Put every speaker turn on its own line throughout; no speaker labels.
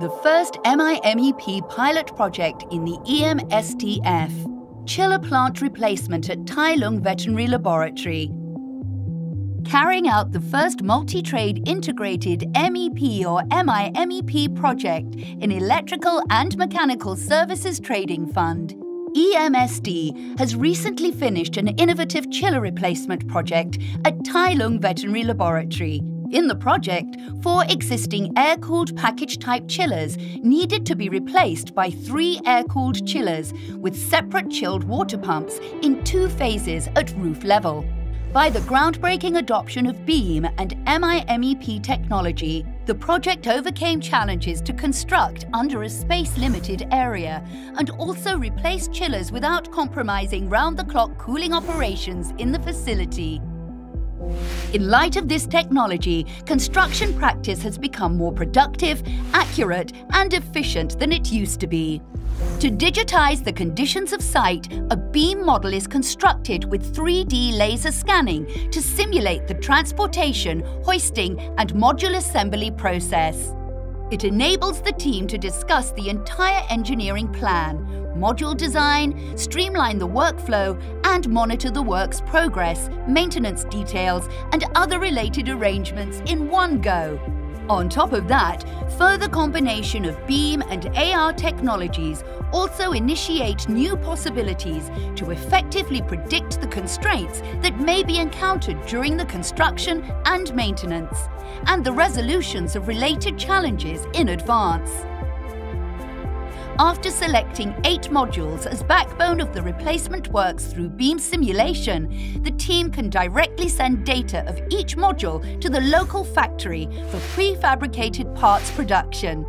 the first MIMEP pilot project in the EMSTF, chiller plant replacement at Tai Lung Veterinary Laboratory. Carrying out the first multi-trade integrated MEP or MIMEP project in Electrical and Mechanical Services Trading Fund. EMSD has recently finished an innovative chiller replacement project at Tai Lung Veterinary Laboratory in the project, four existing air-cooled package-type chillers needed to be replaced by three air-cooled chillers with separate chilled water pumps in two phases at roof level. By the groundbreaking adoption of BIM and MIMEP technology, the project overcame challenges to construct under a space-limited area and also replaced chillers without compromising round-the-clock cooling operations in the facility. In light of this technology, construction practice has become more productive, accurate and efficient than it used to be. To digitize the conditions of site, a BIM model is constructed with 3D laser scanning to simulate the transportation, hoisting and module assembly process. It enables the team to discuss the entire engineering plan, module design, streamline the workflow, and monitor the work's progress, maintenance details, and other related arrangements in one go. On top of that, further combination of BIM and AR technologies also initiate new possibilities to effectively predict the constraints that may be encountered during the construction and maintenance, and the resolutions of related challenges in advance. After selecting eight modules as backbone of the replacement works through BIM simulation, the team can directly send data of each module to the local factory for prefabricated parts production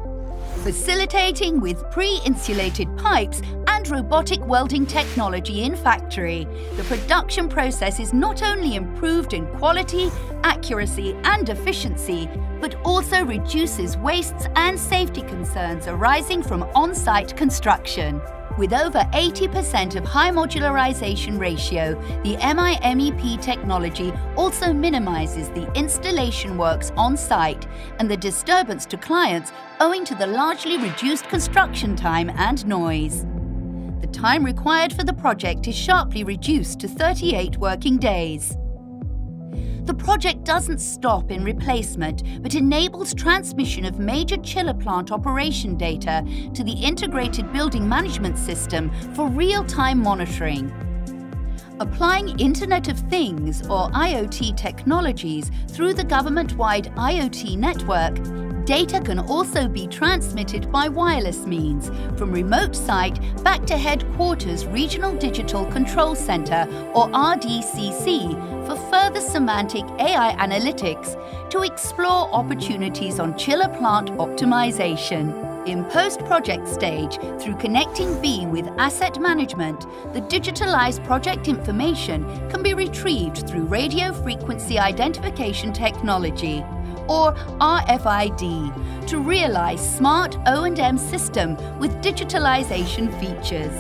facilitating with pre-insulated pipes and robotic welding technology in factory. The production process is not only improved in quality, accuracy and efficiency, but also reduces wastes and safety concerns arising from on-site construction. With over 80% of high modularization ratio, the MIMEP technology also minimizes the installation works on site and the disturbance to clients owing to the largely reduced construction time and noise. The time required for the project is sharply reduced to 38 working days. The project doesn't stop in replacement, but enables transmission of major chiller plant operation data to the Integrated Building Management System for real-time monitoring. Applying Internet of Things or IoT technologies through the government-wide IoT network Data can also be transmitted by wireless means from remote site back to headquarters Regional Digital Control Center or RDCC for further semantic AI analytics to explore opportunities on chiller plant optimization. In post-project stage, through connecting BIM with asset management, the digitalized project information can be retrieved through radio frequency identification technology or RFID, to realize smart O&M system with digitalization features.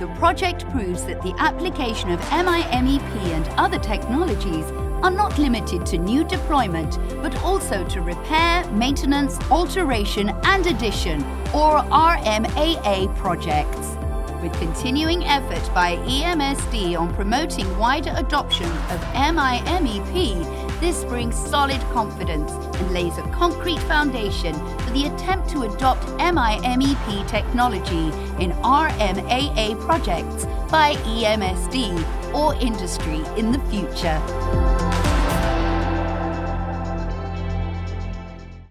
The project proves that the application of MIMEP and other technologies are not limited to new deployment, but also to repair, maintenance, alteration and addition, or RMAA projects with continuing effort by EMSD on promoting wider adoption of MIMEP, this brings solid confidence and lays a concrete foundation for the attempt to adopt MIMEP technology in RMAA projects by EMSD or industry in the future.